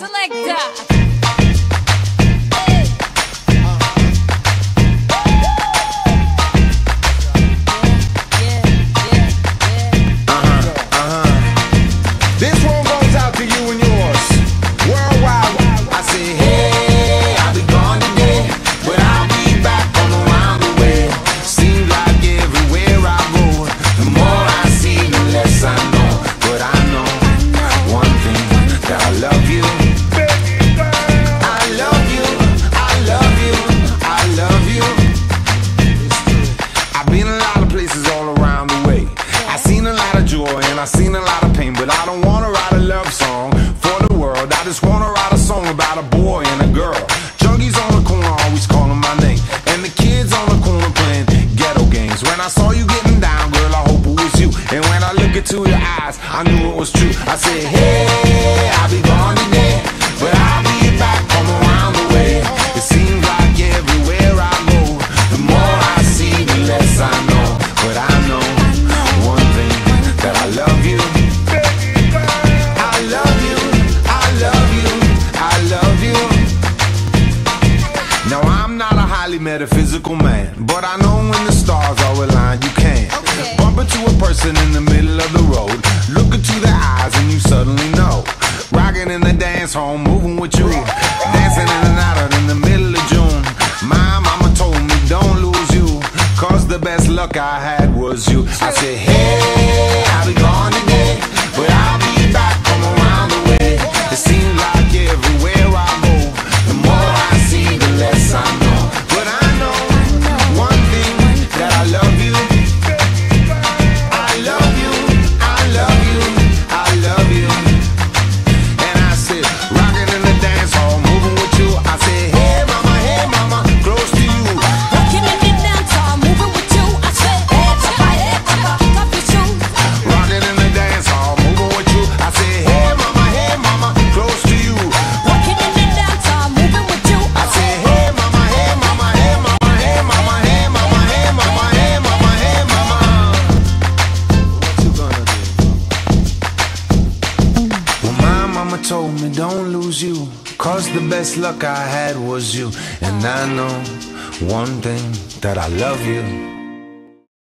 Selector. Been a lot of places all around the way. I seen a lot of joy and I seen a lot of pain, but I don't wanna write a love song for the world. I just wanna write a song about a boy and a girl. Junkies on the corner always calling my name, and the kids on the corner playing ghetto games. When I saw you getting down, girl, I hope it was you. And when I look into your eyes, I knew it was true. I said, Hey, I'll be gone today, highly metaphysical man, but I know when the stars are aligned, you can Okay. bump into a person in the middle of the road, look into their eyes, and you suddenly know. Rocking in the dance hall, moving with you, dancing in and out in the middle of June. My mama told me don't lose you, cause the best luck I had was you. I said, hey, I'll be gone today, but I'll be told me don't lose you, cause the best luck I had was you. And I know one thing that I love you.